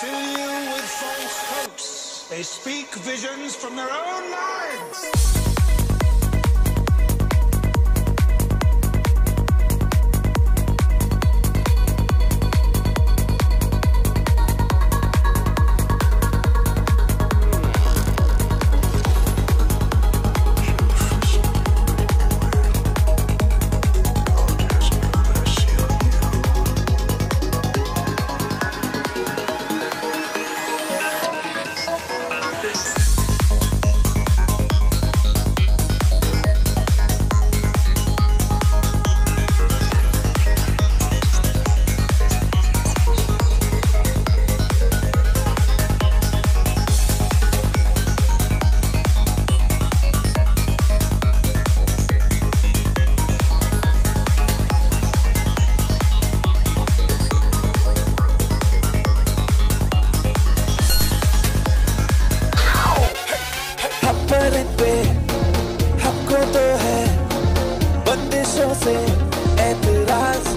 fill you with false hopes. They speak visions from their own minds. से एतराज